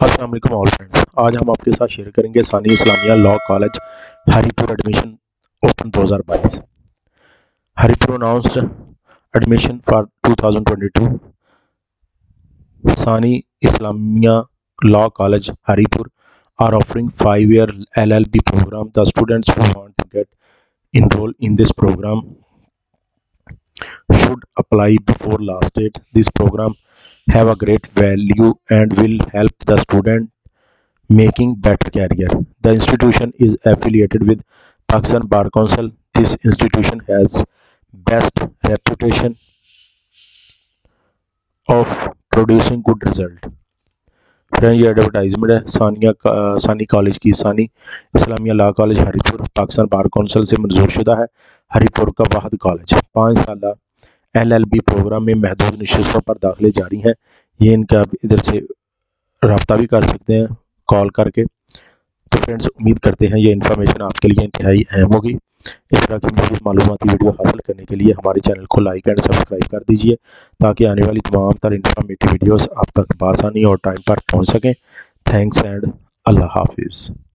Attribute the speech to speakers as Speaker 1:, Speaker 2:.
Speaker 1: अस्सलाम all friends आज हम आपके साथ शेयर करेंगे Sani Islamia law college Haripur admission open 2022 Haripur announced admission for 2022 Sani Islamia law college Haripur are offering five year L L B program the students who want to in this program should apply before last date this program have a great value and will help the student making better career. The institution is affiliated with Pakistan Bar Council. This institution has best reputation of producing good result. Friend ये advertisement है Sania Sani college की Sani Islamia law college Haripur Pakistan bar council से मंजूर शुदा है हरीपुर का वाहद college पाँच साल एलएलबी प्रोग्राम में महदूद नशस्तों पर दाखिले जारी हैं। ये इनका इधर से रबता भी कर सकते हैं, कॉल करके। तो फ्रेंड्स, उम्मीद करते हैं ये इन्फॉर्मेशन आपके लिए इंतहाई अहम होगी। इस तरह की मजीद मालूमती वीडियो हासिल करने के लिए हमारे चैनल को लाइक एंड सब्सक्राइब कर दीजिए, ताकि आने वाली तमाम तर इन्फॉर्मेटिव वीडियोस आप तक बासानी और टाइम पर पहुँच सकें। थैंक्स एंड अल्लाह हाफिज़